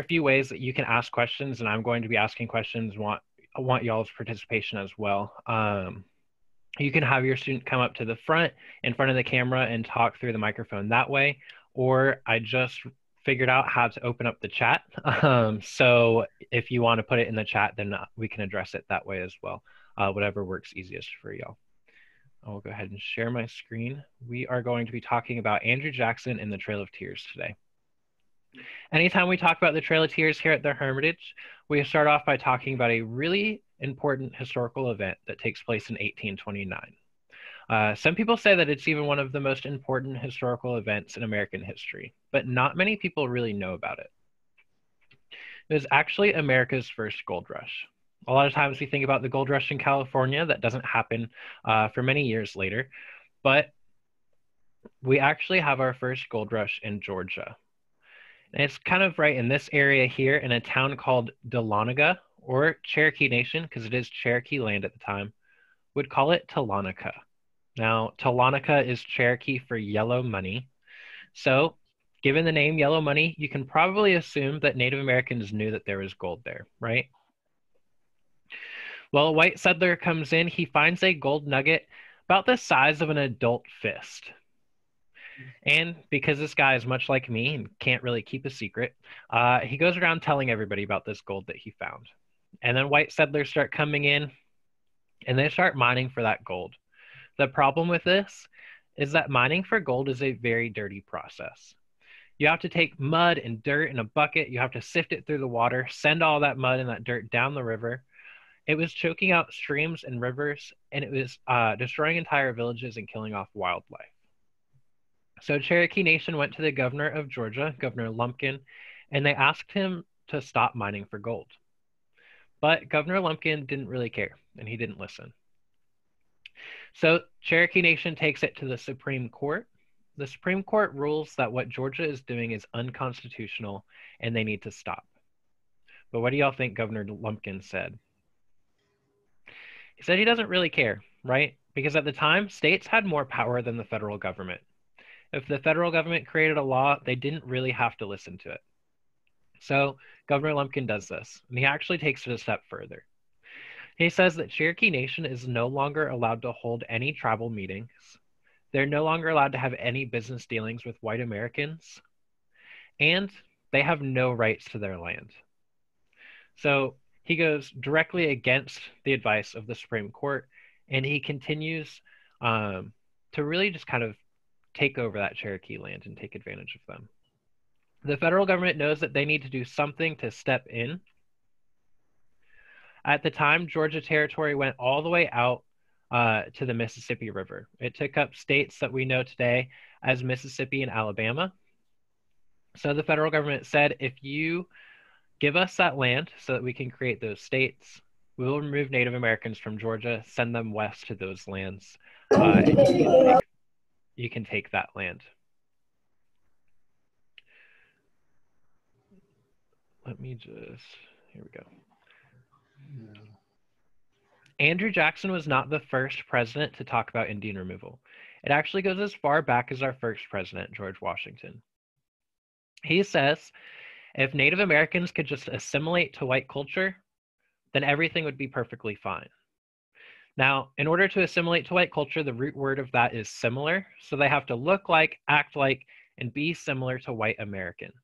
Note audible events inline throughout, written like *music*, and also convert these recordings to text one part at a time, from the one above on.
a few ways that you can ask questions, and I'm going to be asking questions. Want want y'all's participation as well. Um, you can have your student come up to the front in front of the camera and talk through the microphone that way, or I just figured out how to open up the chat. *laughs* Um, so if you want to put it in the chat, then we can address it that way as well, uh, whatever works easiest for y'all. I'll go ahead and share my screen. We are going to be talking about Andrew Jackson and the Trail of Tears today. Anytime we talk about the Trail of Tears here at the Hermitage, we start off by talking about a really important historical event that takes place in 1829. Uh, some people say that it's even one of the most important historical events in American history, but not many people really know about it. It was actually America's first gold rush. A lot of times we think about the gold rush in California, that doesn't happen uh, for many years later, but we actually have our first gold rush in Georgia. And it's kind of right in this area here in a town called Dahlonega or Cherokee Nation, because it is Cherokee land at the time, would call it Talonica. Now, Talonica is Cherokee for yellow money. So, given the name yellow money, you can probably assume that Native Americans knew that there was gold there, right? Well, a white settler comes in, he finds a gold nugget about the size of an adult fist. And because this guy is much like me and can't really keep a secret, uh, he goes around telling everybody about this gold that he found. And then white settlers start coming in and they start mining for that gold. The problem with this is that mining for gold is a very dirty process. You have to take mud and dirt in a bucket, you have to sift it through the water, send all that mud and that dirt down the river. It was choking out streams and rivers, and it was uh, destroying entire villages and killing off wildlife. So Cherokee Nation went to the governor of Georgia, Governor Lumpkin, and they asked him to stop mining for gold. But Governor Lumpkin didn't really care, and he didn't listen. So Cherokee Nation takes it to the Supreme Court. The Supreme Court rules that what Georgia is doing is unconstitutional and they need to stop. But what do y'all think Governor Lumpkin said? He said he doesn't really care, right? Because at the time, states had more power than the federal government. If the federal government created a law, they didn't really have to listen to it. So Governor Lumpkin does this, and he actually takes it a step further. He says that Cherokee Nation is no longer allowed to hold any tribal meetings. They're no longer allowed to have any business dealings with white Americans. And they have no rights to their land. So he goes directly against the advice of the Supreme Court and he continues um, to really just kind of take over that Cherokee land and take advantage of them. The federal government knows that they need to do something to step in at the time, Georgia territory went all the way out uh, to the Mississippi River. It took up states that we know today as Mississippi and Alabama. So the federal government said, if you give us that land so that we can create those states, we will remove Native Americans from Georgia, send them west to those lands, uh, you can, take, you can take that land. Let me just, here we go. Andrew Jackson was not the first president to talk about Indian removal. It actually goes as far back as our first president, George Washington. He says if Native Americans could just assimilate to white culture, then everything would be perfectly fine. Now, in order to assimilate to white culture, the root word of that is similar. So they have to look like, act like, and be similar to white Americans.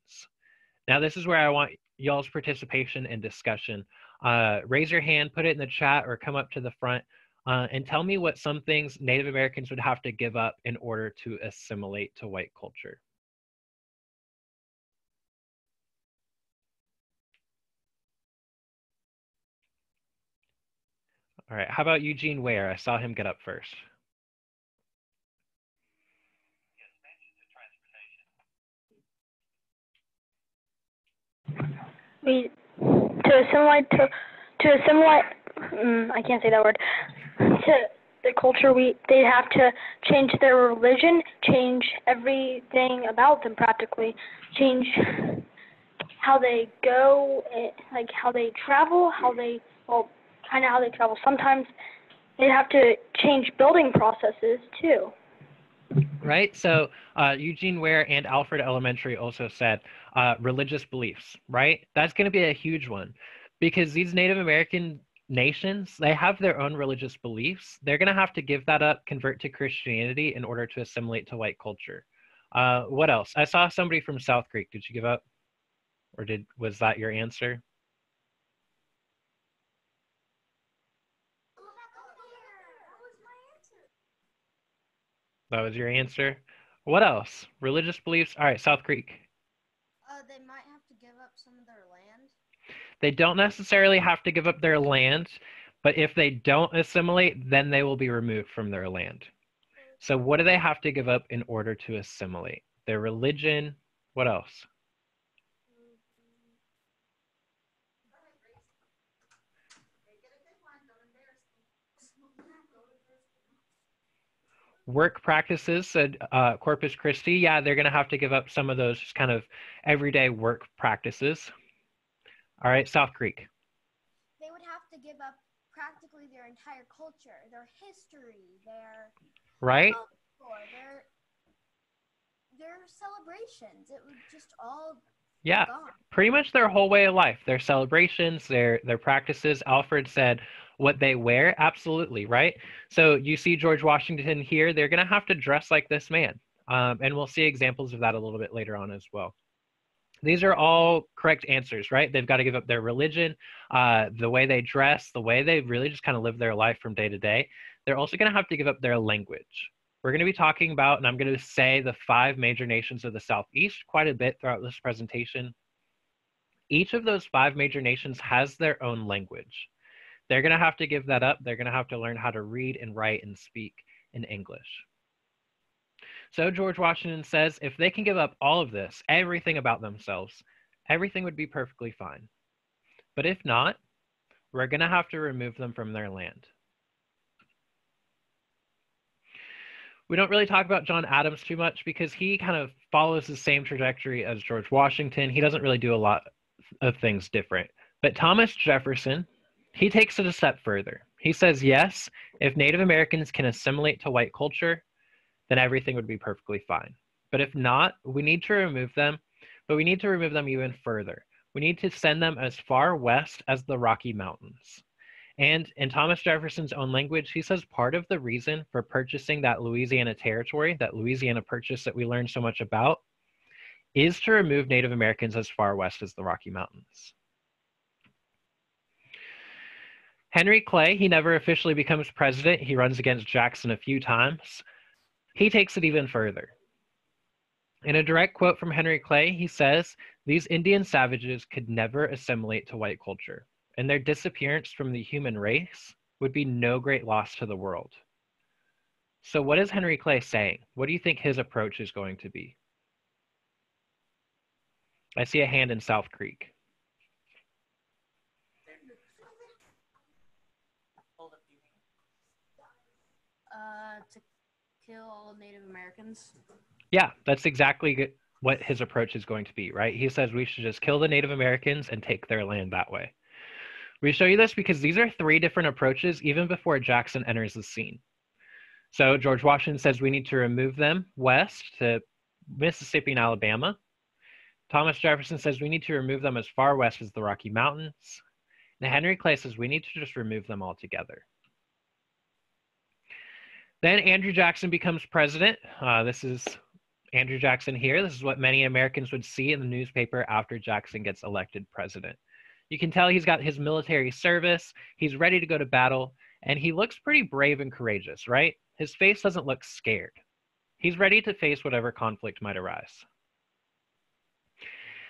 Now, this is where I want y'all's participation and discussion uh, raise your hand, put it in the chat, or come up to the front uh, and tell me what some things Native Americans would have to give up in order to assimilate to white culture. All right, how about Eugene Ware? I saw him get up first. We to assimilate to to assimilate. Mm, I can't say that word. To the culture, we they have to change their religion, change everything about them practically, change how they go, eh, like how they travel, how they well, kind of how they travel. Sometimes they have to change building processes too. right? So uh, Eugene Ware and Alfred Elementary also said uh, religious beliefs, right? That's going to be a huge one because these Native American nations, they have their own religious beliefs. They're going to have to give that up, convert to Christianity in order to assimilate to white culture. Uh, what else? I saw somebody from South Creek. Did you give up? Or did was that your answer? That was your answer. What else? Religious beliefs. All right, South Creek. Uh, they might have to give up some of their land. They don't necessarily have to give up their land, but if they don't assimilate, then they will be removed from their land. So, what do they have to give up in order to assimilate? Their religion. What else? Work practices said uh, corpus christi. Yeah they're going to have to give up some of those just kind of everyday work practices. All right south creek. They would have to give up practically their entire culture, their history, their right. folklore, their their celebrations. It would just all yeah gone. pretty much their whole way of life their celebrations their their practices. Alfred said what they wear absolutely right? So you see george washington here they're going to have to dress like this man um, and we'll see examples of that a little bit later on as well. These are all correct answers right? They've got to give up their religion uh, the way they dress the way they really just kind of live their life from day to day. They're also going to have to give up their language. We're going to be talking about, and I'm going to say the five major nations of the Southeast quite a bit throughout this presentation. Each of those five major nations has their own language. They're going to have to give that up. They're going to have to learn how to read and write and speak in English. So George Washington says if they can give up all of this, everything about themselves, everything would be perfectly fine. But if not, we're going to have to remove them from their land. we don't really talk about John Adams too much because he kind of follows the same trajectory as George Washington. He doesn't really do a lot of things different. But Thomas Jefferson, he takes it a step further. He says, yes, if Native Americans can assimilate to white culture, then everything would be perfectly fine. But if not, we need to remove them, but we need to remove them even further. We need to send them as far west as the Rocky Mountains. And in Thomas Jefferson's own language, he says part of the reason for purchasing that Louisiana territory, that Louisiana purchase that we learned so much about, is to remove Native Americans as far west as the Rocky Mountains. Henry Clay, he never officially becomes president. He runs against Jackson a few times. He takes it even further. In a direct quote from Henry Clay, he says, These Indian savages could never assimilate to white culture and their disappearance from the human race would be no great loss to the world. So, what is Henry Clay saying? What do you think his approach is going to be? I see a hand in South Creek. To kill all Native Americans. Yeah, that's exactly what his approach is going to be, right? He says we should just kill the Native Americans and take their land that way. We show you this because these are three different approaches even before Jackson enters the scene. So George Washington says we need to remove them west to Mississippi and Alabama. Thomas Jefferson says we need to remove them as far west as the Rocky Mountains. And Henry Clay says we need to just remove them altogether. Then Andrew Jackson becomes president. Uh, this is Andrew Jackson here. This is what many Americans would see in the newspaper after Jackson gets elected president. You can tell he's got his military service, he's ready to go to battle, and he looks pretty brave and courageous, right? His face doesn't look scared. He's ready to face whatever conflict might arise.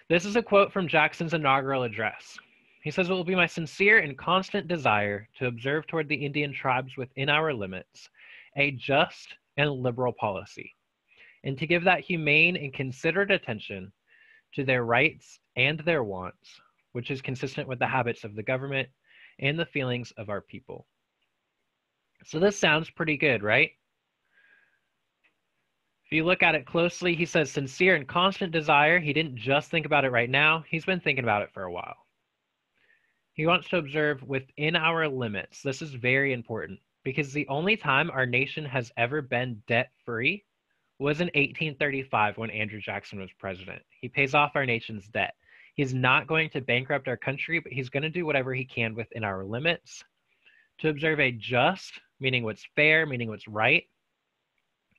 This is a quote from Jackson's inaugural address. He says, It will be my sincere and constant desire to observe toward the Indian tribes within our limits a just and liberal policy, and to give that humane and considerate attention to their rights and their wants which is consistent with the habits of the government and the feelings of our people. So this sounds pretty good, right? If you look at it closely, he says sincere and constant desire. He didn't just think about it right now, he's been thinking about it for a while. He wants to observe within our limits. This is very important because the only time our nation has ever been debt free was in 1835 when Andrew Jackson was president. He pays off our nation's debt. He's not going to bankrupt our country, but he's going to do whatever he can within our limits to observe a just, meaning what's fair, meaning what's right,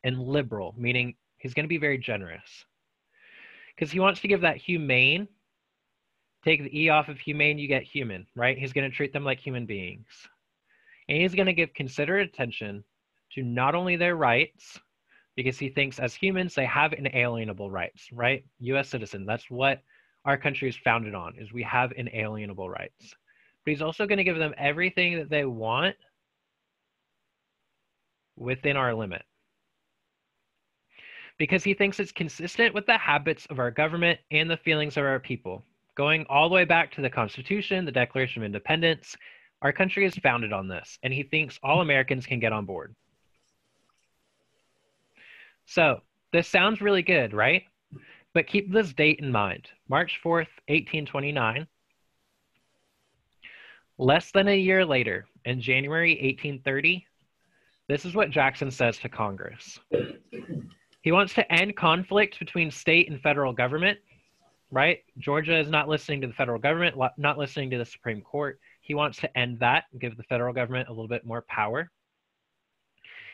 and liberal, meaning he's going to be very generous. Because he wants to give that humane, take the E off of humane, you get human, right? He's going to treat them like human beings. And he's going to give considerate attention to not only their rights, because he thinks as humans they have inalienable rights, right? US citizen, that's what our country is founded on, is we have inalienable rights. But he's also going to give them everything that they want within our limit. Because he thinks it's consistent with the habits of our government and the feelings of our people. Going all the way back to the Constitution, the Declaration of Independence, our country is founded on this, and he thinks all Americans can get on board. So, this sounds really good, right? But keep this date in mind March 4th, 1829. Less than a year later, in January 1830, this is what Jackson says to Congress. He wants to end conflict between state and federal government, right? Georgia is not listening to the federal government, not listening to the Supreme Court. He wants to end that, and give the federal government a little bit more power.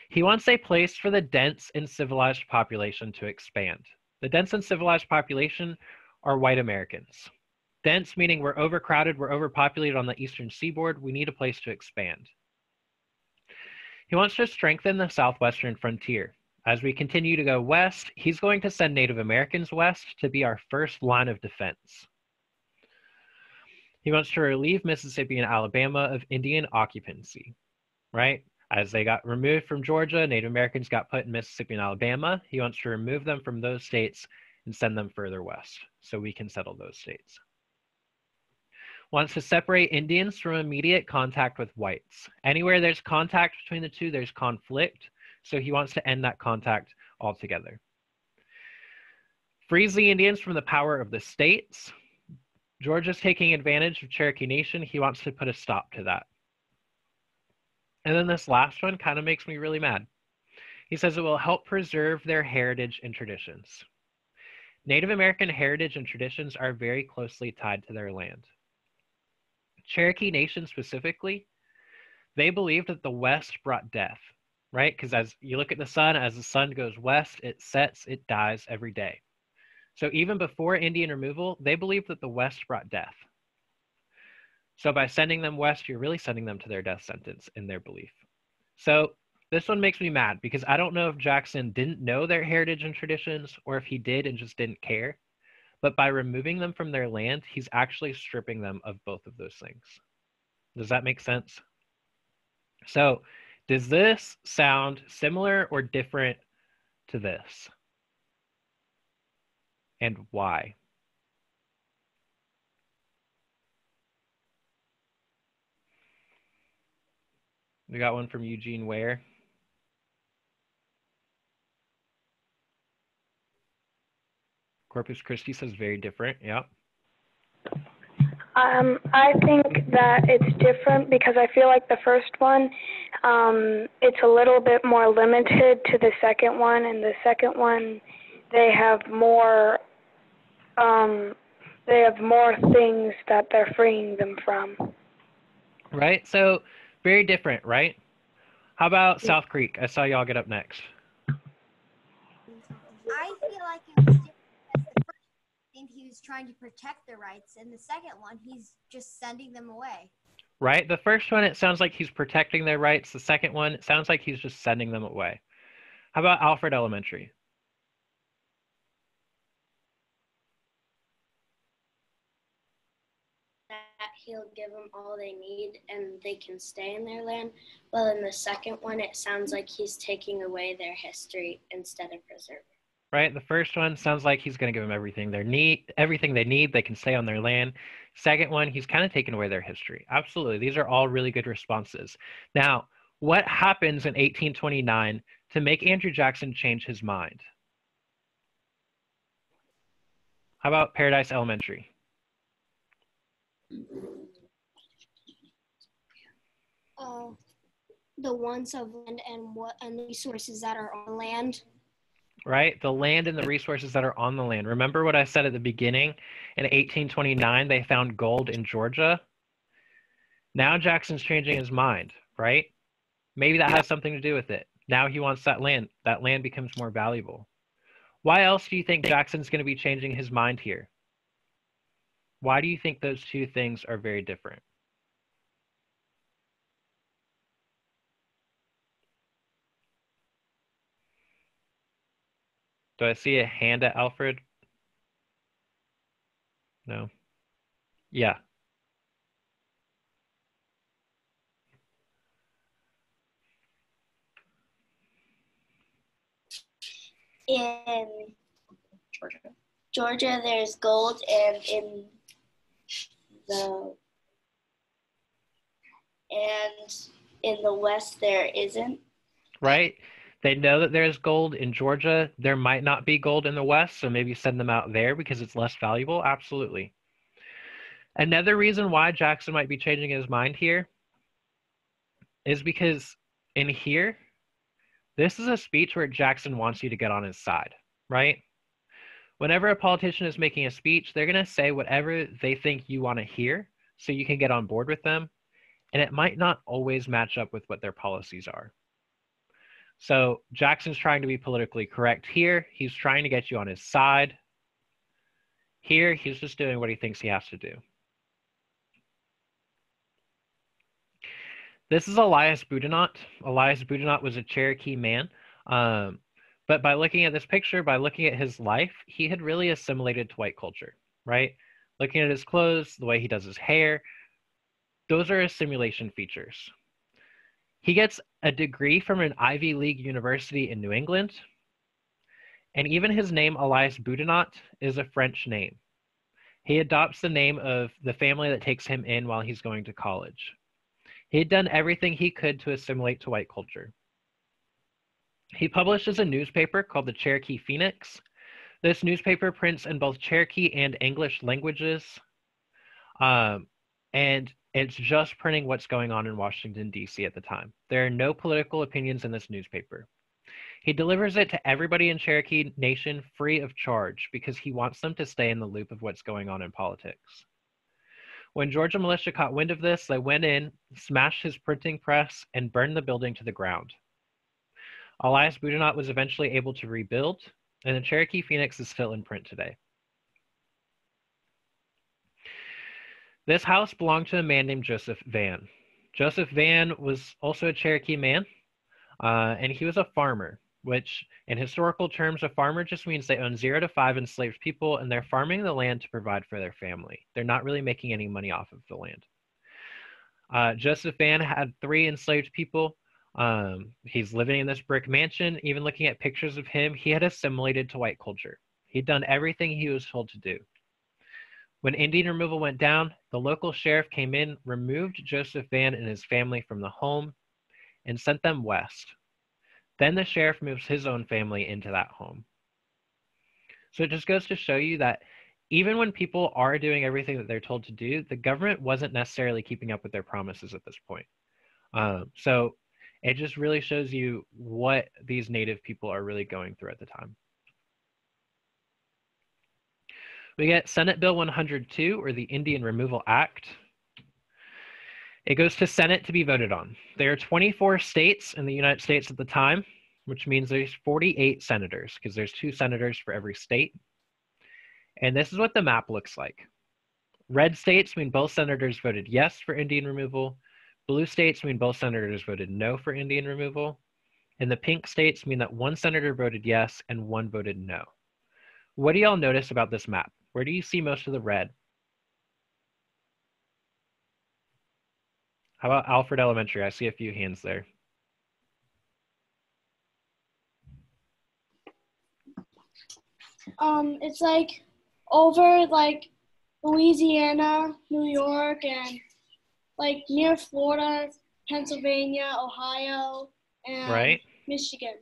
He wants a place for the dense and civilized population to expand. The dense and civilized population are white Americans. Dense meaning we're overcrowded, we're overpopulated on the eastern seaboard, we need a place to expand. He wants to strengthen the southwestern frontier. As we continue to go west, he's going to send Native Americans west to be our first line of defense. He wants to relieve Mississippi and Alabama of Indian occupancy, right? As they got removed from Georgia, Native Americans got put in Mississippi and Alabama. He wants to remove them from those states and send them further west so we can settle those states. Wants to separate Indians from immediate contact with whites. Anywhere there's contact between the two, there's conflict. So he wants to end that contact altogether. Frees the Indians from the power of the states. Georgia's taking advantage of Cherokee Nation. He wants to put a stop to that. And then this last one kind of makes me really mad. He says it will help preserve their heritage and traditions. Native American heritage and traditions are very closely tied to their land. Cherokee Nation specifically, they believed that the West brought death, right? Because as you look at the sun, as the sun goes west, it sets, it dies every day. So even before Indian removal, they believed that the West brought death. So by sending them west, you're really sending them to their death sentence in their belief. So this one makes me mad because I don't know if Jackson didn't know their heritage and traditions or if he did and just didn't care. But by removing them from their land, he's actually stripping them of both of those things. Does that make sense? So, does this sound similar or different to this? And why? We got one from Eugene Ware. Corpus Christi says very different. Yeah. Um, I think that it's different because I feel like the first one, um, it's a little bit more limited to the second one, and the second one, they have more, um, they have more things that they're freeing them from. Right. So very different, right? How about South Creek? I saw y'all get up next. I feel like it was different because the first thing he was trying to protect their rights, and the second one he's just sending them away. Right. The first one, it sounds like he's protecting their rights. The second one, it sounds like he's just sending them away. How about Alfred Elementary? He'll give them all they need and they can stay in their land. Well, in the second one, it sounds like he's taking away their history instead of preserving. Right. The first one sounds like he's going to give them everything they need, everything they need. They can stay on their land. Second one, he's kind of taking away their history. Absolutely. These are all really good responses. Now, what happens in 1829 to make Andrew Jackson change his mind? How about Paradise Elementary? Uh, the wants of land and what and the resources that are on land. right? The land and the resources that are on the land. Remember what I said at the beginning? In 1829, they found gold in Georgia. Now Jackson's changing his mind, right? Maybe that has something to do with it. Now he wants that land. That land becomes more valuable. Why else do you think Jackson's going to be changing his mind here? Why do you think those two things are very different? Do I see a hand at Alfred? No. Yeah. In Georgia. Georgia, there's gold, and in the and in the west there isn't. Right. They know that there's gold in Georgia. There might not be gold in the west, so maybe send them out there because it's less valuable. Absolutely. Another reason why Jackson might be changing his mind here is because in here, this is a speech where Jackson wants you to get on his side, right? Whenever a politician is making a speech, they're going to say whatever they think you want to hear so you can get on board with them. And it might not always match up with what their policies are. So Jackson's trying to be politically correct here. He's trying to get you on his side. Here, he's just doing what he thinks he has to do. This is Elias Boudinot. Elias Boudinot was a Cherokee man. Um, but by looking at this picture, by looking at his life, he had really assimilated to white culture, right? Looking at his clothes, the way he does his hair, those are assimilation features. He gets a degree from an Ivy League university in New England. And even his name, Elias Boudinot, is a French name. He adopts the name of the family that takes him in while he's going to college. He had done everything he could to assimilate to white culture. He publishes a newspaper called the Cherokee Phoenix. This newspaper prints in both Cherokee and English languages. Um, and it's just printing what's going on in Washington, D.C. at the time. There are no political opinions in this newspaper. He delivers it to everybody in Cherokee Nation free of charge because he wants them to stay in the loop of what's going on in politics. When Georgia militia caught wind of this, they went in, smashed his printing press, and burned the building to the ground. Elias Boudinot was eventually able to rebuild, and the Cherokee Phoenix is still in print today. This house belonged to a man named Joseph Vann. Joseph Vann was also a Cherokee man, uh, and he was a farmer, which in historical terms, a farmer just means they own zero to five enslaved people and they're farming the land to provide for their family. They're not really making any money off of the land. Uh, Joseph Vann had three enslaved people. Um, he's living in this brick mansion. Even looking at pictures of him, he had assimilated to white culture. He'd done everything he was told to do. When Indian removal went down, the local sheriff came in, removed Joseph Vann and his family from the home, and sent them west. Then the sheriff moves his own family into that home. So it just goes to show you that even when people are doing everything that they're told to do, the government wasn't necessarily keeping up with their promises at this point. Um, so it just really shows you what these native people are really going through at the time. We get Senate Bill 102, or the Indian Removal Act. It goes to Senate to be voted on. There are 24 states in the United States at the time, which means there's 48 senators, because there's two senators for every state. And this is what the map looks like. Red states mean both senators voted yes for Indian removal. Blue states mean both senators voted no for Indian removal. And the pink states mean that one senator voted yes and one voted no. What do y'all notice about this map? Where do you see most of the red? How about Alfred Elementary? I see a few hands there. Um, it's like over like Louisiana, New York, and like near Florida, Pennsylvania, Ohio, and right. Michigan.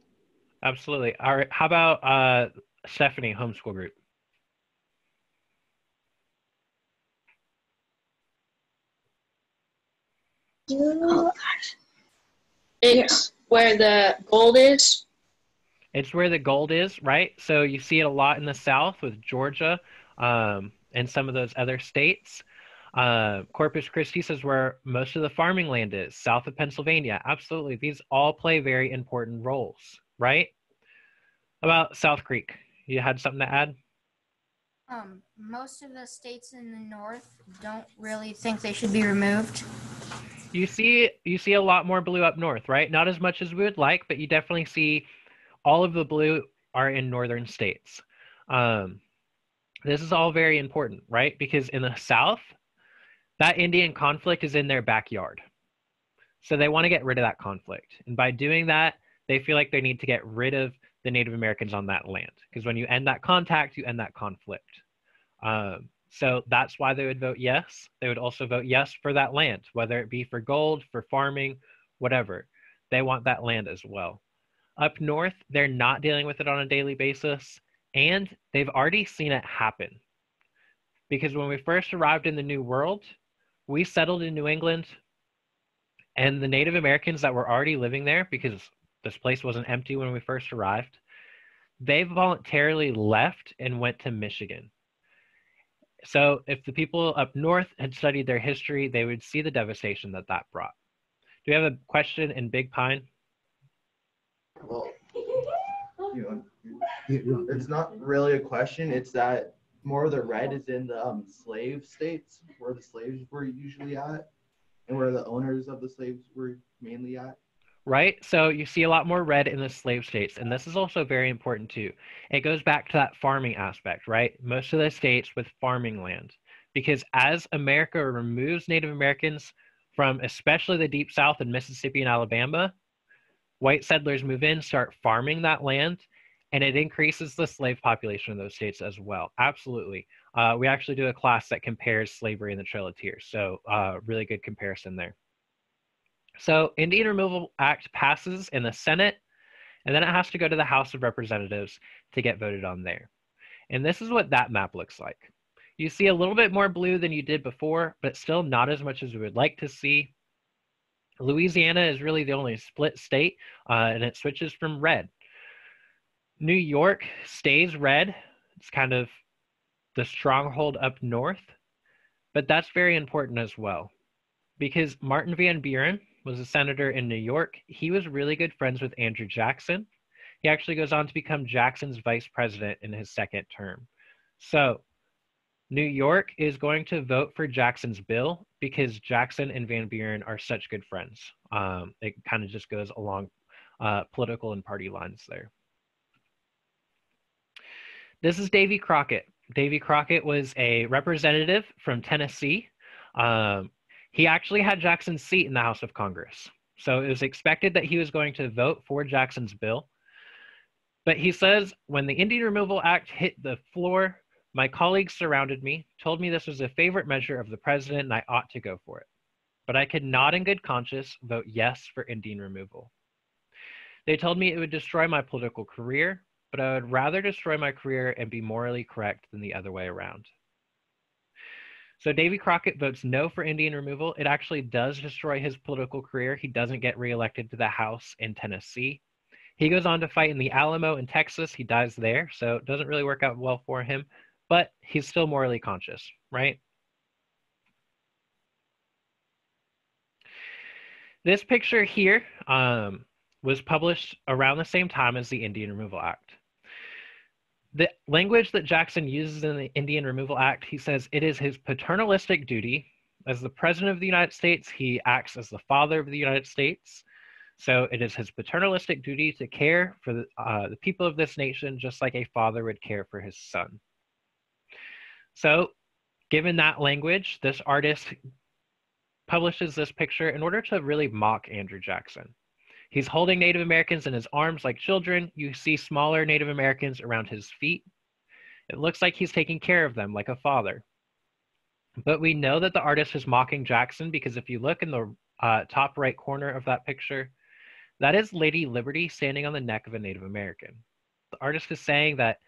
Absolutely. All right. How about uh, Stephanie, homeschool group? It's where the gold is. It's where the gold is, right? So you see it a lot in the South with Georgia um, and some of those other states. Uh, Corpus Christi is where most of the farming land is, south of Pennsylvania. Absolutely. These all play very important roles, right? About South Creek, you had something to add? Um, most of the states in the north don't really think they should be removed. You see, you see a lot more blue up north, right? Not as much as we would like, but you definitely see all of the blue are in northern states. Um, this is all very important, right? Because in the south, that Indian conflict is in their backyard. So they want to get rid of that conflict. And by doing that, they feel like they need to get rid of the Native Americans on that land. Because when you end that contact, you end that conflict. Um, so that's why they would vote yes. They would also vote yes for that land, whether it be for gold, for farming, whatever. They want that land as well. Up north, they're not dealing with it on a daily basis, and they've already seen it happen. Because when we first arrived in the New World, we settled in New England, and the Native Americans that were already living there, because this place wasn't empty when we first arrived, they voluntarily left and went to Michigan. So if the people up north had studied their history, they would see the devastation that that brought. Do we have a question in Big Pine? Well, *laughs* you know, it's not really a question. It's that more of the red is in the um, slave states where the slaves were usually at and where the owners of the slaves were mainly at. Right? So you see a lot more red in the slave states. And this is also very important too. It goes back to that farming aspect, right? Most of the states with farming land. Because as America removes Native Americans from especially the deep south and Mississippi and Alabama, white settlers move in, start farming that land, and it increases the slave population in those states as well. Absolutely. Uh, we actually do a class that compares slavery and the Trail of Tears. So, uh, really good comparison there. So, Indian Removal Act passes in the Senate, and then it has to go to the House of Representatives to get voted on there. And this is what that map looks like. You see a little bit more blue than you did before, but still not as much as we would like to see. Louisiana is really the only split state, uh, and it switches from red. New York stays red. It's kind of the stronghold up north, but that's very important as well because Martin Van Buren was a senator in New York. He was really good friends with Andrew Jackson. He actually goes on to become Jackson's vice president in his second term. So, New York is going to vote for Jackson's bill because Jackson and Van Buren are such good friends. Um, it kind of just goes along uh, political and party lines there. This is Davy Crockett. Davy Crockett was a representative from Tennessee. Um, he actually had Jackson's seat in the House of Congress. So it was expected that he was going to vote for Jackson's bill. But he says, when the Indian Removal Act hit the floor, my colleagues surrounded me, told me this was a favorite measure of the president and I ought to go for it. But I could not, in good conscience, vote yes for Indian removal. They told me it would destroy my political career, but I would rather destroy my career and be morally correct than the other way around. So Davy Crockett votes no for Indian removal. It actually does destroy his political career. He doesn't get reelected to the House in Tennessee. He goes on to fight in the Alamo in Texas. He dies there, so it doesn't really work out well for him, but he's still morally conscious, right? This picture here um, was published around the same time as the Indian Removal Act the language that Jackson uses in the Indian Removal Act, he says it is his paternalistic duty. As the President of the United States, he acts as the father of the United States. So it is his paternalistic duty to care for the, uh, the people of this nation just like a father would care for his son. So, given that language, this artist publishes this picture in order to really mock Andrew Jackson. He's holding Native Americans in his arms like children. You see smaller Native Americans around his feet. It looks like he's taking care of them like a father. But we know that the artist is mocking Jackson because if you look in the uh, top right corner of that picture, that is Lady Liberty standing on the neck of a Native American. The artist is saying that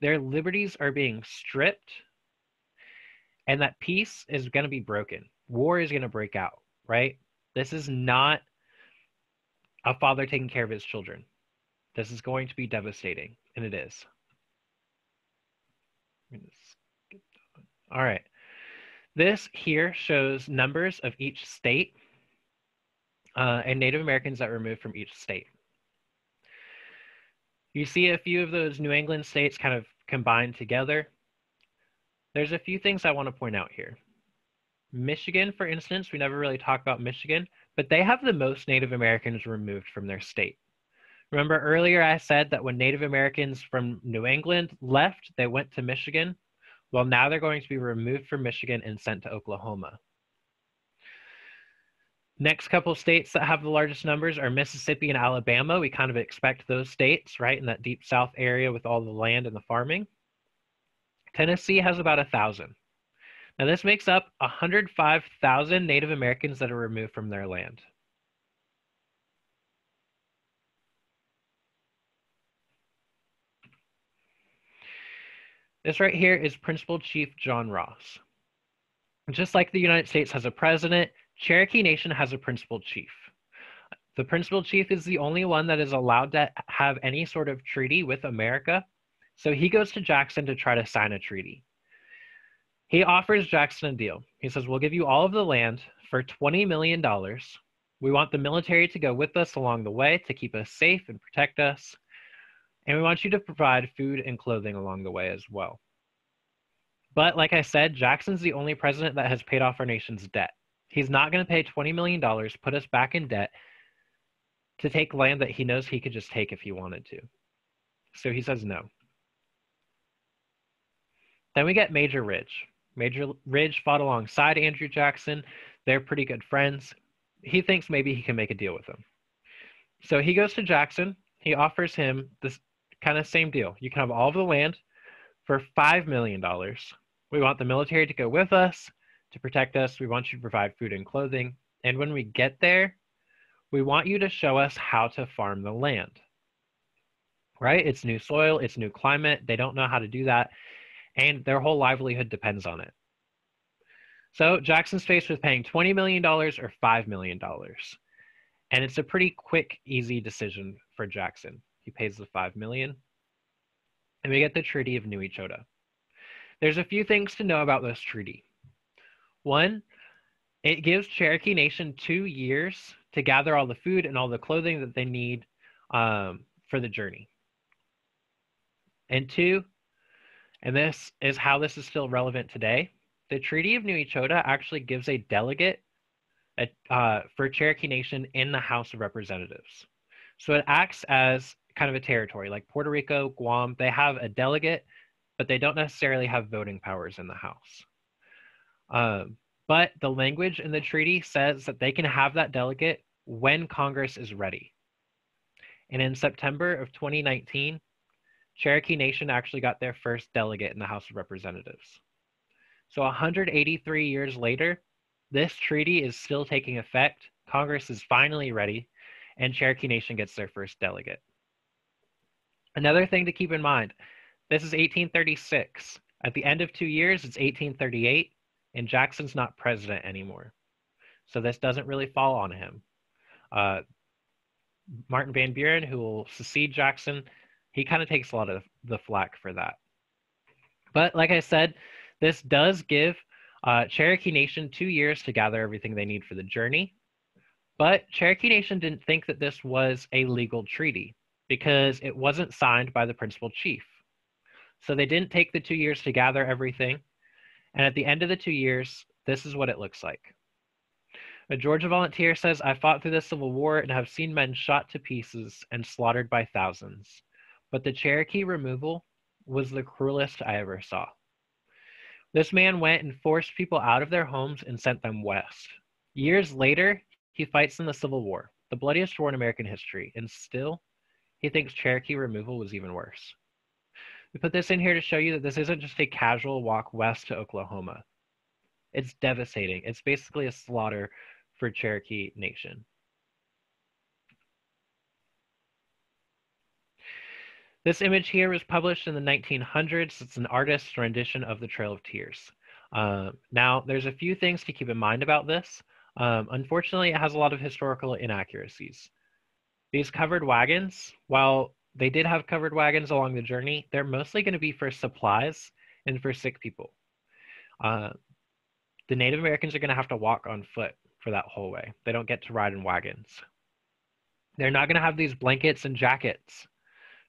their liberties are being stripped and that peace is going to be broken. War is going to break out, right? This is not a father taking care of his children. This is going to be devastating, and it is. All right. This here shows numbers of each state uh, and Native Americans that were removed from each state. You see a few of those New England states kind of combined together. There's a few things I want to point out here. Michigan, for instance, we never really talk about Michigan, but they have the most Native Americans removed from their state. Remember earlier I said that when Native Americans from New England left, they went to Michigan? Well, now they're going to be removed from Michigan and sent to Oklahoma. Next couple states that have the largest numbers are Mississippi and Alabama. We kind of expect those states, right, in that deep south area with all the land and the farming. Tennessee has about a thousand. Now this makes up 105,000 Native Americans that are removed from their land. This right here is Principal Chief John Ross. Just like the United States has a president, Cherokee Nation has a principal chief. The principal chief is the only one that is allowed to have any sort of treaty with America. So he goes to Jackson to try to sign a treaty. He offers Jackson a deal. He says, We'll give you all of the land for $20 million. We want the military to go with us along the way to keep us safe and protect us. And we want you to provide food and clothing along the way as well. But like I said, Jackson's the only president that has paid off our nation's debt. He's not going to pay $20 million, put us back in debt to take land that he knows he could just take if he wanted to. So he says no. Then we get Major Ridge. Major Ridge fought alongside Andrew Jackson. They're pretty good friends. He thinks maybe he can make a deal with him. So he goes to Jackson. He offers him this kind of same deal. You can have all of the land for $5 million. We want the military to go with us to protect us. We want you to provide food and clothing. And when we get there, we want you to show us how to farm the land. Right? It's new soil, it's new climate. They don't know how to do that. And their whole livelihood depends on it. So Jackson's faced with paying $20 million or $5 million. And it's a pretty quick, easy decision for Jackson. He pays the 5 million. And we get the Treaty of New Echota. There's a few things to know about this treaty. One, it gives Cherokee Nation two years to gather all the food and all the clothing that they need um, for the journey. And two, and this is how this is still relevant today, the Treaty of New Echota actually gives a delegate uh, for Cherokee Nation in the House of Representatives. So it acts as kind of a territory, like Puerto Rico, Guam, they have a delegate, but they don't necessarily have voting powers in the House. Um, but the language in the treaty says that they can have that delegate when Congress is ready. And in September of 2019, Cherokee Nation actually got their first delegate in the House of Representatives. So 183 years later, this treaty is still taking effect. Congress is finally ready, and Cherokee Nation gets their first delegate. Another thing to keep in mind this is 1836. At the end of two years, it's 1838 and Jackson's not president anymore. So this doesn't really fall on him. Uh, Martin Van Buren, who will succeed Jackson, he kind of takes a lot of the flack for that. But like I said, this does give uh, Cherokee Nation two years to gather everything they need for the journey. But Cherokee Nation didn't think that this was a legal treaty because it wasn't signed by the principal chief. So they didn't take the two years to gather everything. And at the end of the two years, this is what it looks like. A Georgia volunteer says, I fought through the Civil War and have seen men shot to pieces and slaughtered by thousands. But the Cherokee removal was the cruelest I ever saw. This man went and forced people out of their homes and sent them west. Years later, he fights in the Civil War, the bloodiest war in American history, and still, he thinks Cherokee removal was even worse. We put this in here to show you that this isn't just a casual walk west to Oklahoma. It's devastating. It's basically a slaughter for Cherokee Nation. This image here was published in the 1900s. It's an artist's rendition of the Trail of Tears. Um, now, there's a few things to keep in mind about this. Um, unfortunately, it has a lot of historical inaccuracies. These covered wagons, while they did have covered wagons along the journey, they're mostly going to be for supplies and for sick people. Uh, the Native Americans are going to have to walk on foot for that whole way. They don't get to ride in wagons. They're not going to have these blankets and jackets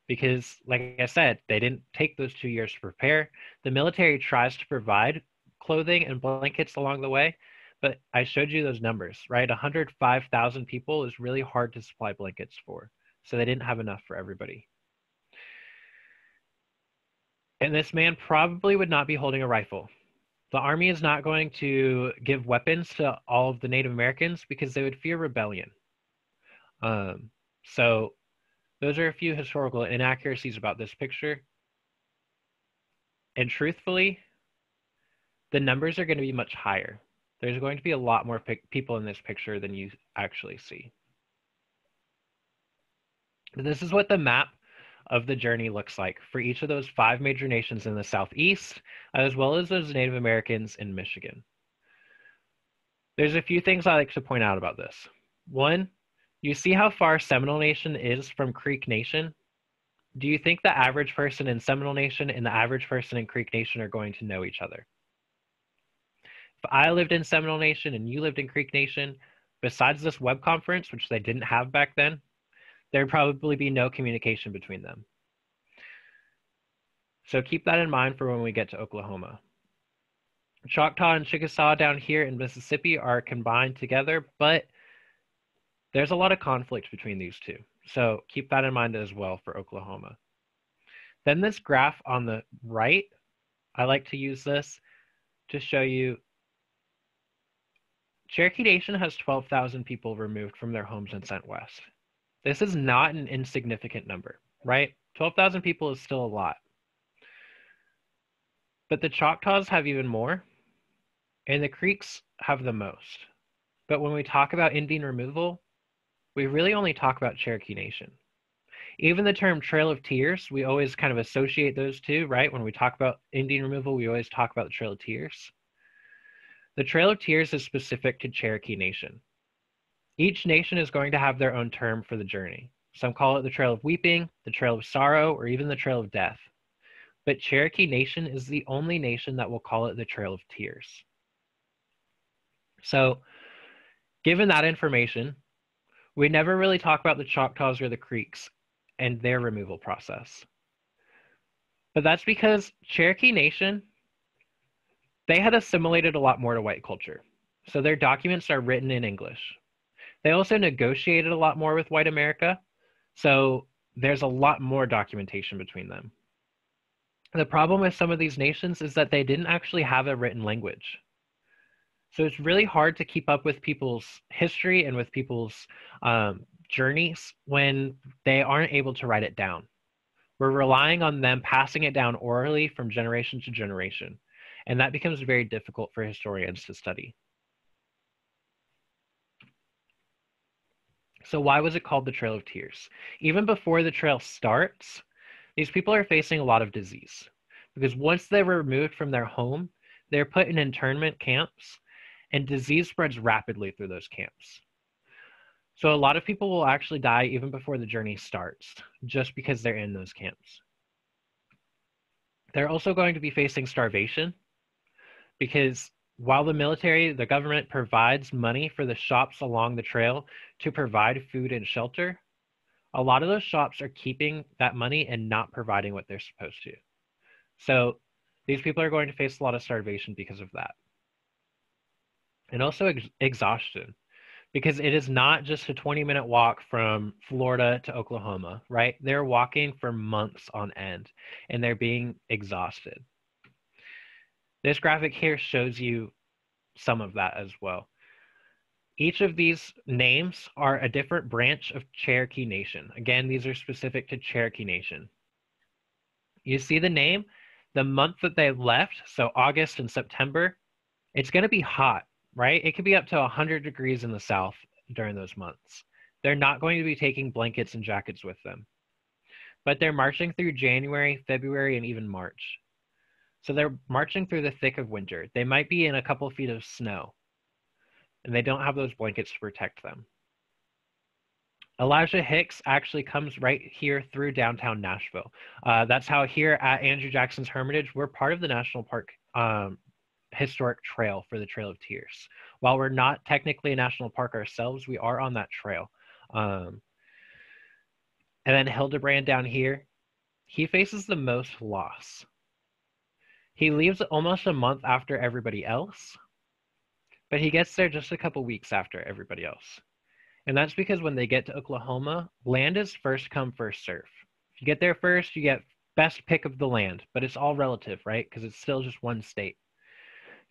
because, like I said, they didn't take those two years to prepare. The military tries to provide clothing and blankets along the way, but I showed you those numbers, right? 105,000 people is really hard to supply blankets for. So they didn't have enough for everybody. And this man probably would not be holding a rifle. The army is not going to give weapons to all of the Native Americans because they would fear rebellion. Um, so those are a few historical inaccuracies about this picture. And truthfully, the numbers are going to be much higher. There's going to be a lot more people in this picture than you actually see. This is what the map of the journey looks like for each of those five major nations in the Southeast, as well as those Native Americans in Michigan. There's a few things I like to point out about this. One, you see how far Seminole Nation is from Creek Nation? Do you think the average person in Seminole Nation and the average person in Creek Nation are going to know each other? If I lived in Seminole Nation and you lived in Creek Nation, besides this web conference, which they didn't have back then, there'd probably be no communication between them. So keep that in mind for when we get to Oklahoma. Choctaw and Chickasaw down here in Mississippi are combined together, but there's a lot of conflict between these two. So keep that in mind as well for Oklahoma. Then this graph on the right, I like to use this to show you Cherokee Nation has 12,000 people removed from their homes and sent west. This is not an insignificant number, right? 12,000 people is still a lot. But the Choctaws have even more, and the Creeks have the most. But when we talk about Indian removal, we really only talk about Cherokee Nation. Even the term Trail of Tears, we always kind of associate those two, right? When we talk about Indian removal, we always talk about the Trail of Tears. The Trail of Tears is specific to Cherokee Nation. Each nation is going to have their own term for the journey. Some call it the Trail of Weeping, the Trail of Sorrow, or even the Trail of Death. But Cherokee Nation is the only nation that will call it the Trail of Tears. So, given that information, we never really talk about the Choctaws or the Creeks and their removal process. But that's because Cherokee Nation, they had assimilated a lot more to white culture. So their documents are written in English. They also negotiated a lot more with white America. So there's a lot more documentation between them. The problem with some of these nations is that they didn't actually have a written language. So it's really hard to keep up with people's history and with people's um, journeys when they aren't able to write it down. We're relying on them passing it down orally from generation to generation. And that becomes very difficult for historians to study. So why was it called the Trail of Tears? Even before the trail starts, these people are facing a lot of disease because once they're removed from their home, they're put in internment camps and disease spreads rapidly through those camps. So a lot of people will actually die even before the journey starts just because they're in those camps. They're also going to be facing starvation because while the military, the government provides money for the shops along the trail to provide food and shelter, a lot of those shops are keeping that money and not providing what they're supposed to. So these people are going to face a lot of starvation because of that. And also ex- exhaustion, because it is not just a 20 minute walk from Florida to Oklahoma, right? They're walking for months on end and they're being exhausted. This graphic here shows you some of that as well. Each of these names are a different branch of Cherokee Nation. Again, these are specific to Cherokee Nation. You see the name, the month that they left, so August and September, it's going to be hot, right? It could be up to 100 degrees in the south during those months. They're not going to be taking blankets and jackets with them. But they're marching through January, February, and even March. So they're marching through the thick of winter. They might be in a couple feet of snow, and they don't have those blankets to protect them. Elijah Hicks actually comes right here through downtown Nashville. Uh, that's how here at Andrew Jackson's Hermitage, we're part of the National Park um, Historic Trail for the Trail of Tears. While we're not technically a national park ourselves, we are on that trail. Um, and then Hildebrand down here, he faces the most loss. He leaves almost a month after everybody else, but he gets there just a couple weeks after everybody else. And that's because when they get to Oklahoma, land is first come, first serve. If you get there first, you get best pick of the land, but it's all relative, right? Because it's still just one state.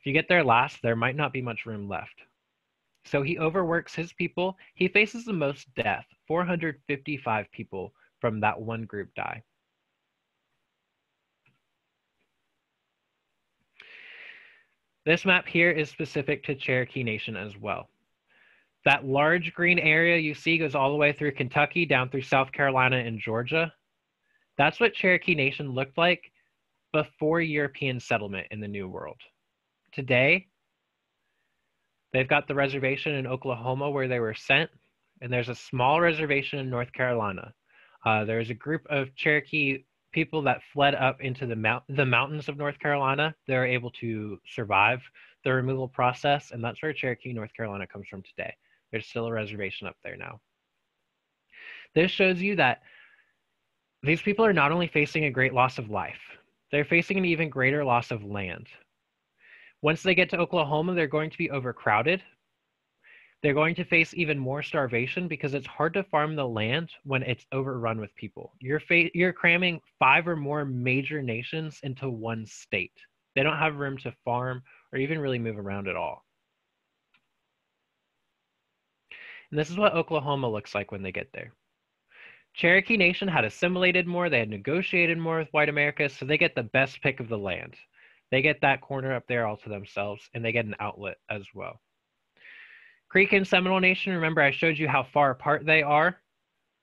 You get there last, there might not be much room left. So he overworks his people. He faces the most death 455 people from that one group die. This map here is specific to Cherokee Nation as well. That large green area you see goes all the way through Kentucky, down through South Carolina and Georgia. That's what Cherokee Nation looked like before European settlement in the New World. Today, they've got the reservation in Oklahoma where they were sent, and there's a small reservation in North Carolina. Uh, there's a group of Cherokee people that fled up into the, mount- the mountains of North Carolina. They're able to survive the removal process, and that's where Cherokee, North Carolina comes from today. There's still a reservation up there now. This shows you that these people are not only facing a great loss of life, they're facing an even greater loss of land. Once they get to Oklahoma, they're going to be overcrowded. They're going to face even more starvation because it's hard to farm the land when it's overrun with people. You're, fa- you're cramming five or more major nations into one state. They don't have room to farm or even really move around at all. And this is what Oklahoma looks like when they get there. Cherokee Nation had assimilated more, they had negotiated more with white America, so they get the best pick of the land. They get that corner up there all to themselves, and they get an outlet as well. Creek and Seminole Nation, remember I showed you how far apart they are?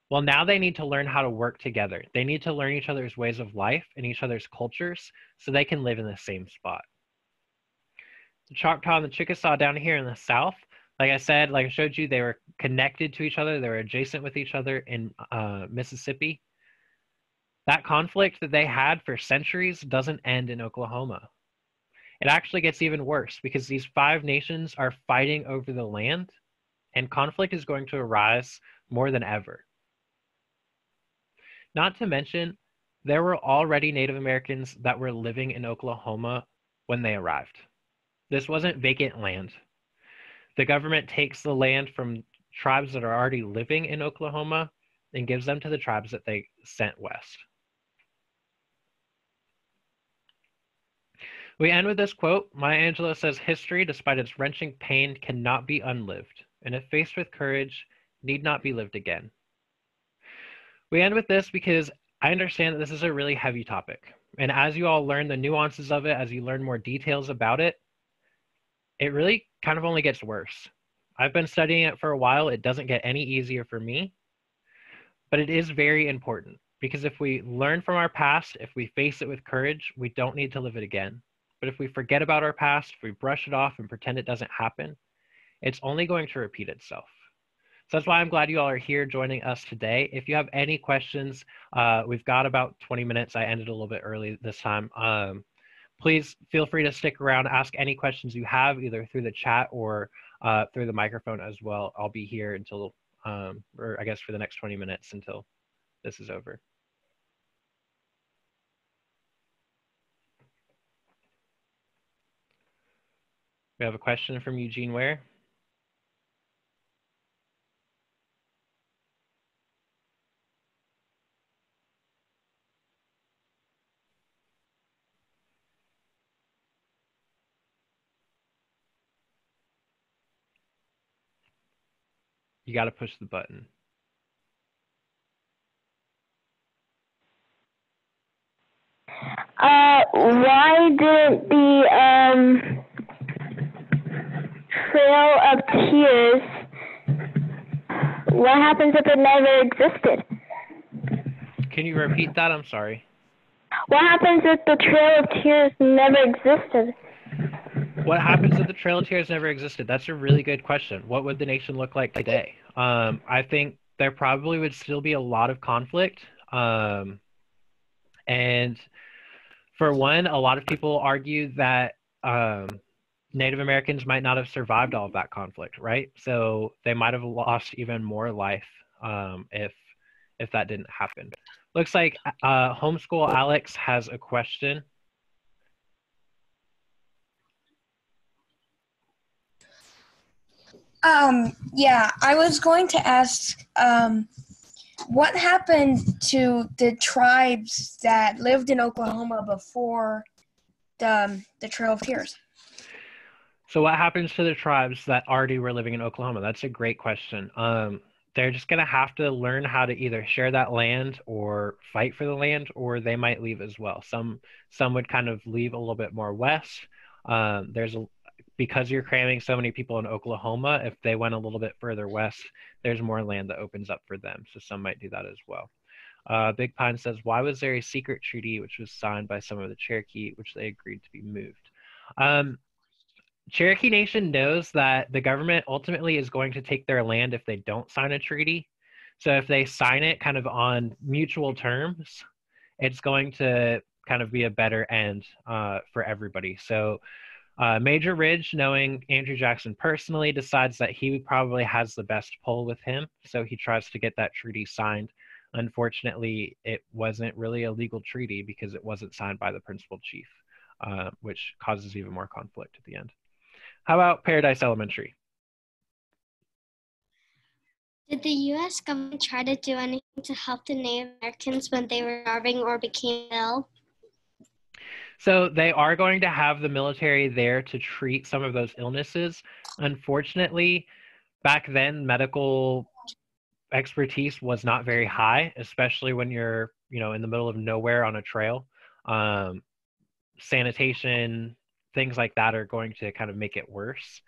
Well, now they need to learn how to work together. They need to learn each other's ways of life and each other's cultures so they can live in the same spot. The Choctaw and the Chickasaw down here in the south, like I said, like I showed you, they were connected to each other. They were adjacent with each other in uh, Mississippi. That conflict that they had for centuries doesn't end in Oklahoma. It actually gets even worse because these five nations are fighting over the land, and conflict is going to arise more than ever. Not to mention, there were already Native Americans that were living in Oklahoma when they arrived. This wasn't vacant land the government takes the land from tribes that are already living in Oklahoma and gives them to the tribes that they sent west. We end with this quote Maya Angelou says, History, despite its wrenching pain, cannot be unlived, and if faced with courage, need not be lived again. We end with this because I understand that this is a really heavy topic. And as you all learn the nuances of it, as you learn more details about it, it really kind of only gets worse. I've been studying it for a while. It doesn't get any easier for me, but it is very important because if we learn from our past, if we face it with courage, we don't need to live it again. But if we forget about our past, if we brush it off and pretend it doesn't happen, it's only going to repeat itself. So that's why I'm glad you all are here joining us today. If you have any questions, uh, we've got about 20 minutes. I ended a little bit early this time. Um, please feel free to stick around, ask any questions you have, either through the chat or uh, through the microphone as well. I'll be here until, um, or I guess for the next 20 minutes until this is over. We have a question from Eugene Ware. You got to push the button. Uh, why didn't the um Trail of Tears? What happens if it never existed? Can you repeat that? I'm sorry. What happens if the Trail of Tears never existed? What happens if the Trail of Tears never existed? That's a really good question. What would the nation look like today? Um, I think there probably would still be a lot of conflict. Um, and for one, a lot of people argue that um, Native Americans might not have survived all of that conflict, right? So they might have lost even more life um, if if that didn't happen. Looks like uh, homeschool Alex has a question. Um, yeah, I was going to ask, um, what happened to the tribes that lived in Oklahoma before the, um, the Trail of Tears? So, what happens to the tribes that already were living in Oklahoma? That's a great question. Um, they're just going to have to learn how to either share that land or fight for the land, or they might leave as well. Some some would kind of leave a little bit more west. Um, there's a because you're cramming so many people in Oklahoma, if they went a little bit further west, there's more land that opens up for them. So some might do that as well. Uh, Big Pine says, why was there a secret treaty which was signed by some of the Cherokee, which they agreed to be moved? Um, Cherokee Nation knows that the government ultimately is going to take their land if they don't sign a treaty. So if they sign it kind of on mutual terms, it's going to kind of be a better end uh, for everybody. So uh, Major Ridge, knowing Andrew Jackson personally, decides that he probably has the best pull with him, so he tries to get that treaty signed. Unfortunately, it wasn't really a legal treaty because it wasn't signed by the principal chief, uh, which causes even more conflict at the end. How about Paradise Elementary? Did the U.S. government try to do anything to help the Native Americans when they were starving or became ill? So they are going to have the military there to treat some of those illnesses. Unfortunately, back then medical expertise was not very high, especially when you're, you know, in the middle of nowhere on a trail. Um, sanitation, things like that are going to kind of make it worse.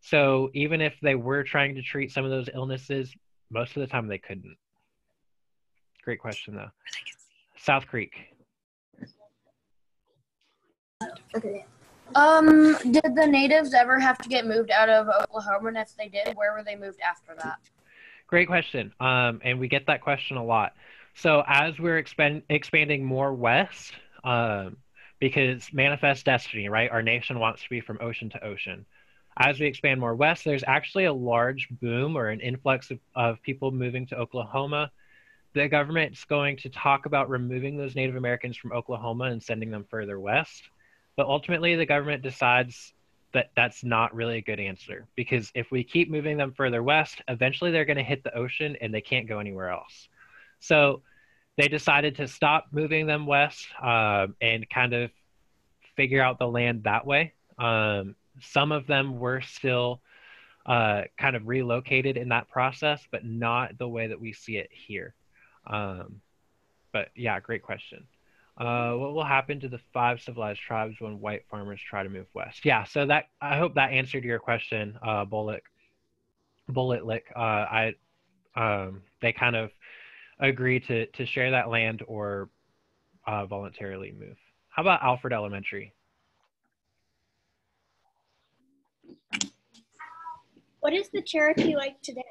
So even if they were trying to treat some of those illnesses, most of the time they couldn't. Great question though. South Creek. Okay. Um, did the natives ever have to get moved out of Oklahoma? And if they did, where were they moved after that? Great question. Um, and we get that question a lot. So as we're expand, expanding more west, um, because manifest destiny, right? Our nation wants to be from ocean to ocean. As we expand more west, there's actually a large boom or an influx of, of people moving to Oklahoma. The government's going to talk about removing those Native Americans from Oklahoma and sending them further west. But ultimately, the government decides that that's not really a good answer because if we keep moving them further west, eventually they're going to hit the ocean and they can't go anywhere else. So they decided to stop moving them west um, and kind of figure out the land that way. Um, some of them were still uh, kind of relocated in that process, but not the way that we see it here. Um, but yeah, great question. Uh, what will happen to the five civilized tribes when white farmers try to move west? Yeah, so that I hope that answered your question, uh, Bullitt. Bullitt Lick. Uh, I um, they kind of agree to to share that land or uh, voluntarily move. How about Alfred Elementary? What is the Cherokee like today?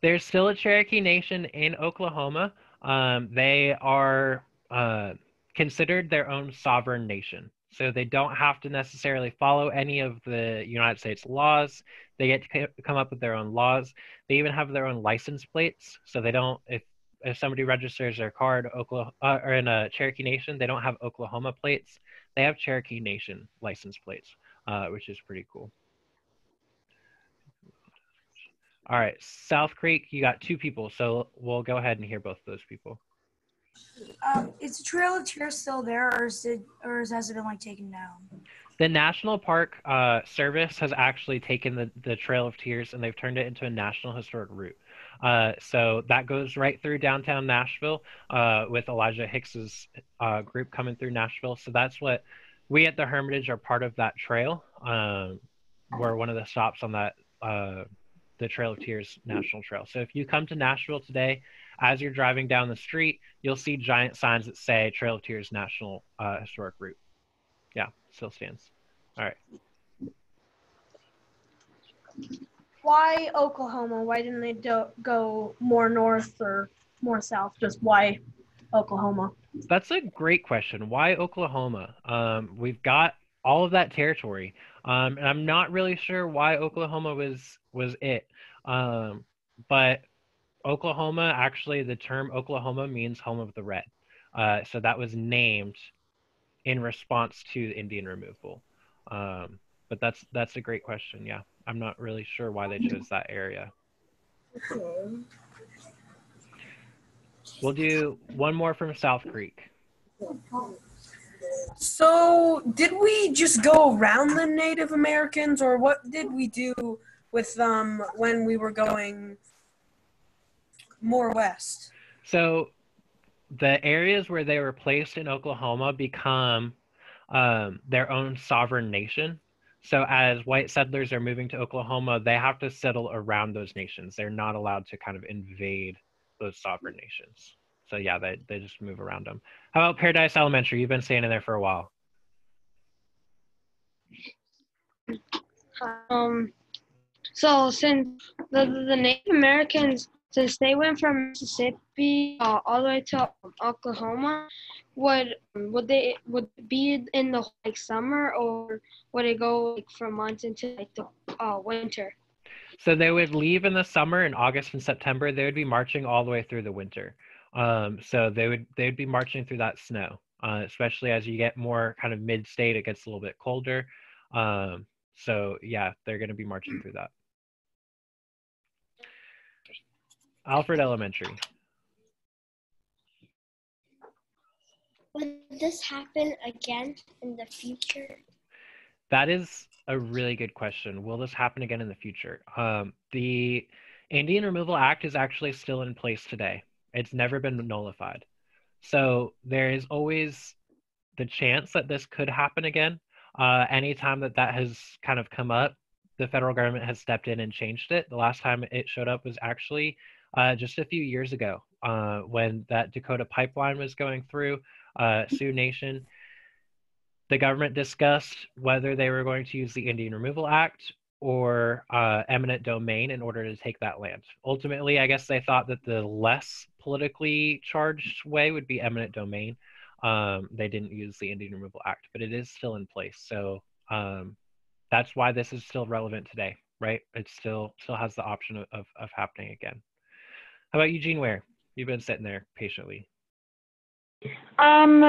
There's still a Cherokee Nation in Oklahoma. Um, they are uh, considered their own sovereign nation. So they don't have to necessarily follow any of the United States laws. They get to come up with their own laws. They even have their own license plates. So they don't, if, if somebody registers their car to Oklahoma, uh, or in a Cherokee Nation, they don't have Oklahoma plates. They have Cherokee Nation license plates, uh, which is pretty cool. All right, South Creek, you got two people. So we'll go ahead and hear both of those people. Um, is the Trail of Tears still there, or is it, or has it been like taken down? The National Park uh, Service has actually taken the, the Trail of Tears and they've turned it into a National Historic Route. Uh, so that goes right through downtown Nashville uh, with Elijah Hicks's uh, group coming through Nashville. So that's what we at the Hermitage are part of that trail. Um, we're one of the stops on that uh, the Trail of Tears National Trail. So if you come to Nashville today, as you're driving down the street, you'll see giant signs that say Trail of Tears National uh, Historic Route. Yeah, still stands. All right. why Oklahoma? Why didn't they do, go more north or more south? Just why Oklahoma? That's a great question. Why Oklahoma? Um, we've got all of that territory, um, and I'm not really sure why Oklahoma was was it. Um, but Oklahoma, actually, the term Oklahoma means home of the red. Uh, so that was named in response to Indian removal. Um, but that's that's a great question. Yeah, I'm not really sure why they chose that area. Okay. We'll do one more from South Creek. So, did we just go around the Native Americans, or what did we do with them when we were going more west? So, the areas where they were placed in Oklahoma become um, their own sovereign nation. So, as white settlers are moving to Oklahoma, they have to settle around those nations. They're not allowed to kind of invade those sovereign nations. So, yeah, they, they just move around them. How about Paradise Elementary? You've been staying in there for a while. Um, so since the, the Native Americans, since they went from Mississippi uh, all the way to Oklahoma, would would they would be in the like summer or would it go like from months into like the uh, winter? So they would leave in the summer in August and September. They would be marching all the way through the winter. Um, so they would they would be marching through that snow, uh, especially as you get more kind of mid-state. It gets a little bit colder. Um, so yeah, they're going to be marching through that. Alfred Elementary. Would this happen again in the future? That is a really good question. Will this happen again in the future? Um, the Indian Removal Act is actually still in place today. It's never been nullified. So there is always the chance that this could happen again. Uh, anytime that that has kind of come up, the federal government has stepped in and changed it. The last time it showed up was actually uh, just a few years ago uh, when that Dakota pipeline was going through uh, Sioux Nation. The government discussed whether they were going to use the Indian Removal Act or uh, eminent domain in order to take that land. Ultimately, I guess they thought that the less politically charged way would be eminent domain. Um, they didn't use the Indian Removal Act, but it is still in place. So um, that's why this is still relevant today, right? It still still has the option of, of, of happening again. How about Eugene Ware? You've been sitting there patiently. Um,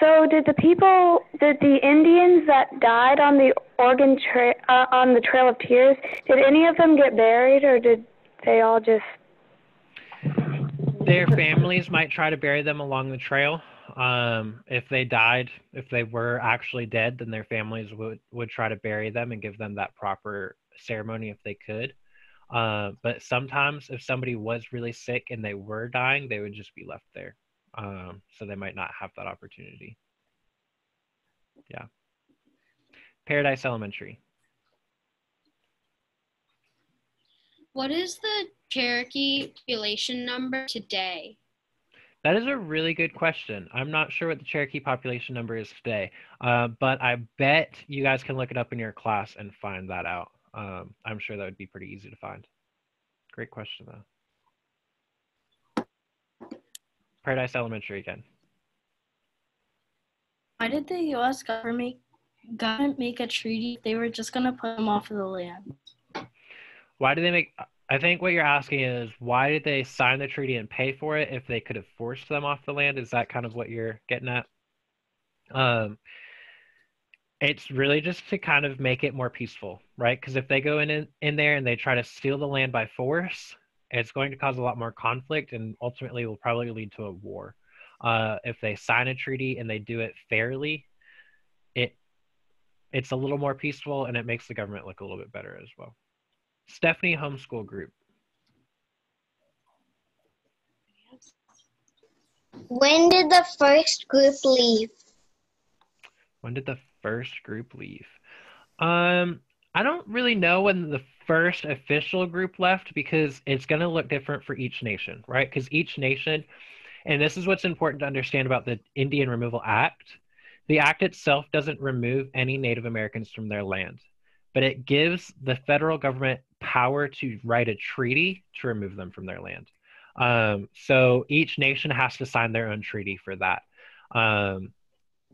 so did the people, did the Indians that died on the Oregon trail, uh, on the Trail of Tears, did any of them get buried, or did they all just? Their families might try to bury them along the trail. Um, if they died, if they were actually dead, then their families would would try to bury them and give them that proper ceremony if they could. Uh, but sometimes, if somebody was really sick and they were dying, they would just be left there. Um, so they might not have that opportunity. Yeah. Paradise Elementary. What is the Cherokee population number today? That is a really good question. I'm not sure what the Cherokee population number is today, uh, but I bet you guys can look it up in your class and find that out. Um, I'm sure that would be pretty easy to find. Great question, though. Paradise Elementary again. Why did the U.S. government government make a treaty if they were just gonna put them off of the land? Why did they make? I think what you're asking is why did they sign the treaty and pay for it if they could have forced them off the land? Is that kind of what you're getting at? Um, it's really just to kind of make it more peaceful, right? Because if they go in, in in there and they try to steal the land by force, it's going to cause a lot more conflict and ultimately will probably lead to a war. Uh, if they sign a treaty and they do it fairly, it it's a little more peaceful and it makes the government look a little bit better as well. Stephanie Homeschool Group. When did the first group leave? When did the first group leave? Um, I don't really know when the first official group left because it's going to look different for each nation, right? Because each nation, and this is what's important to understand about the Indian Removal Act, the act itself doesn't remove any Native Americans from their land. but it gives the federal government power to write a treaty to remove them from their land. Um, so each nation has to sign their own treaty for that. Um,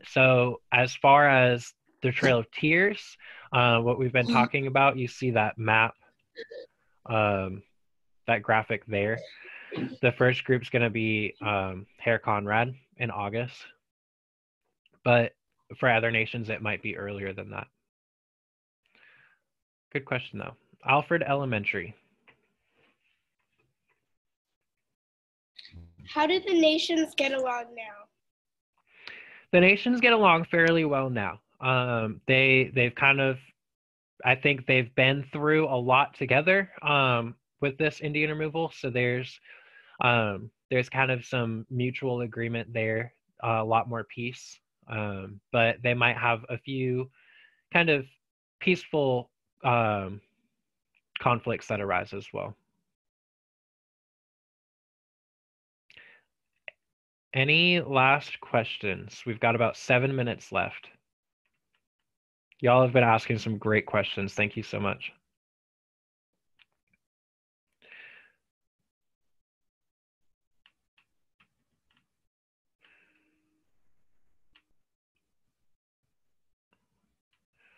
so as far as the Trail of Tears, uh, what we've been talking about, you see that map, um, that graphic there. The first group's going to be um, Hair Conrad in August, but for other nations, it might be earlier than that. Good question, though. Alfred Elementary. How do the nations get along now? The nations get along fairly well now. Um, they they've kind of, I think they've been through a lot together um, with this Indian removal. So there's um, there's kind of some mutual agreement there, uh, a lot more peace. Um, but they might have a few kind of peaceful um, conflicts that arise as well. Any last questions? We've got about seven minutes left. Y'all have been asking some great questions. Thank you so much.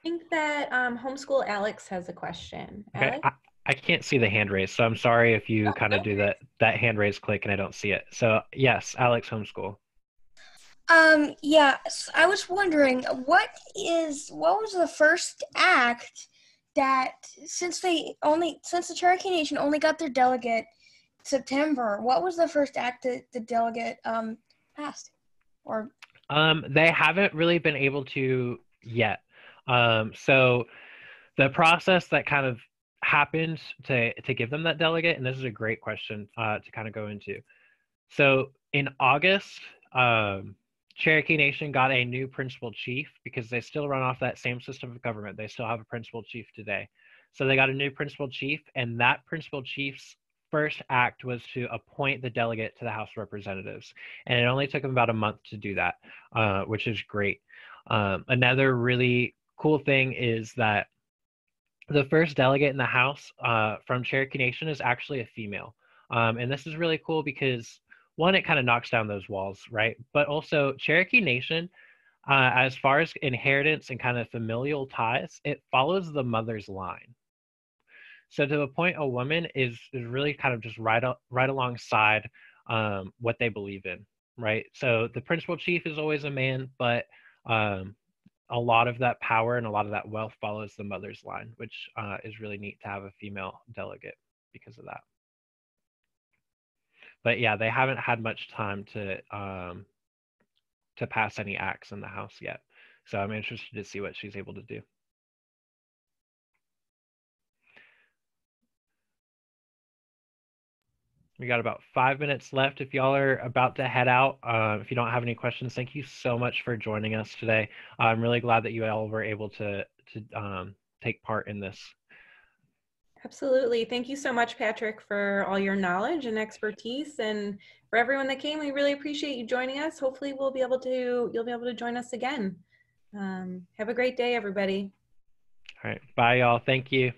I think that um, homeschool Alex has a question. Okay, Alex? I, can't see the hand raise, so I'm sorry if you kind of do that that hand raise click and I don't see it. So yes, Alex homeschool. Um, yeah, I was wondering what is what was the first act that since they only since the Cherokee Nation only got their delegate September, what was the first act that the delegate um passed? Or Um, they haven't really been able to yet. Um, so the process that kind of happened to to give them that delegate, and this is a great question uh, to kind of go into. So in August, um, Cherokee Nation got a new principal chief because they still run off that same system of government. They still have a principal chief today. So they got a new principal chief, and that principal chief's first act was to appoint the delegate to the House of Representatives. And it only took them about a month to do that, uh, which is great. Um, another really cool thing is that the first delegate in the House uh, from Cherokee Nation is actually a female. Um, and this is really cool because, one, it kind of knocks down those walls, right? But also, Cherokee Nation, uh, as far as inheritance and kind of familial ties, it follows the mother's line. So to the point, a woman is is really kind of just right up, right alongside um, what they believe in, right? So the principal chief is always a man, but um, a lot of that power and a lot of that wealth follows the mother's line, which uh, is really neat to have a female delegate because of that. But yeah, they haven't had much time to um, to pass any acts in the House yet, so I'm interested to see what she's able to do. We got about five minutes left. If y'all are about to head out, uh, if you don't have any questions, thank you so much for joining us today. I'm really glad that you all were able to to um, take part in this. Absolutely. Thank you so much, Patrick, for all your knowledge and expertise. And for everyone that came, we really appreciate you joining us. Hopefully we'll be able to, you'll be able to join us again. Um, have a great day, everybody. All right, bye, y'all. Thank you.